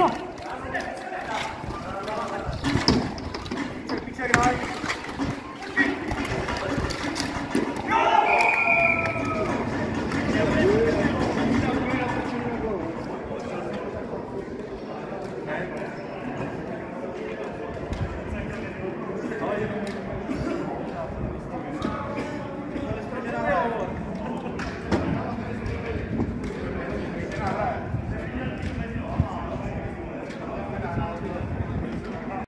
Take me, take it, all right?